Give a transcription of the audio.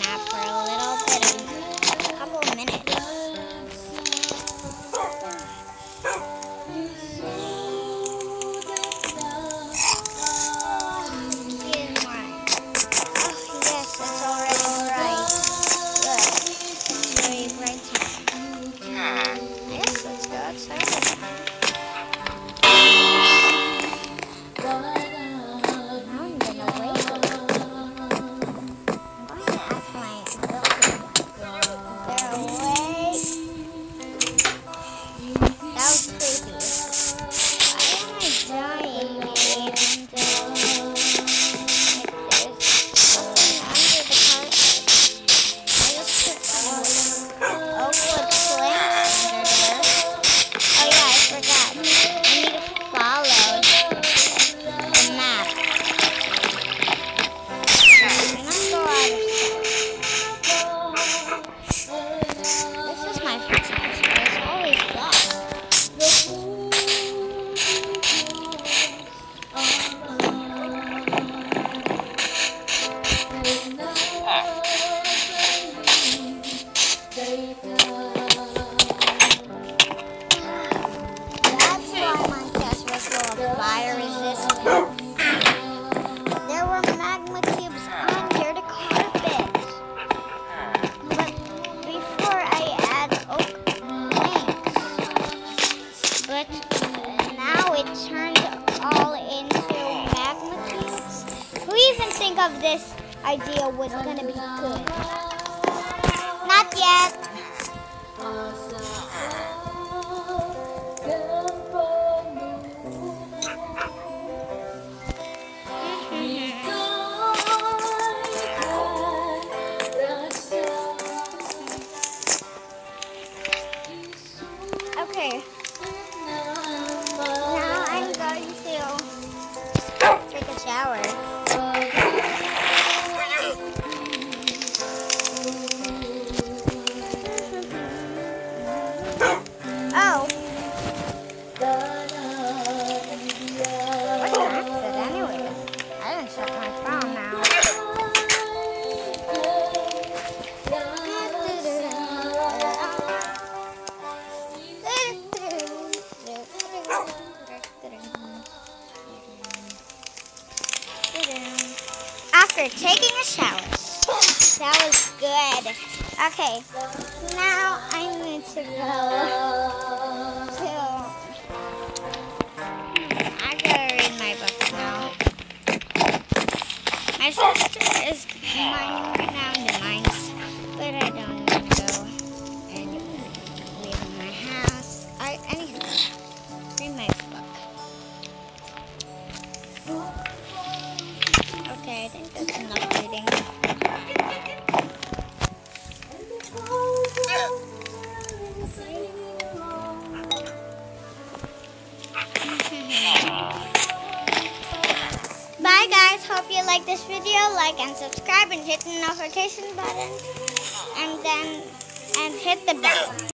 nap for a little bit a couple of minutes. Yes, it's already bright. Very bright let's go outside. turned all into magma cubes. Who even think of this idea was going to be good? Not yet. shower. we're taking a shower. That was good. Okay, now I need to go to... I gotta read my book now. My sister is mine right now and mine's, but I don't like this video. Like and subscribe and hit the notification button. And then, and hit the bell.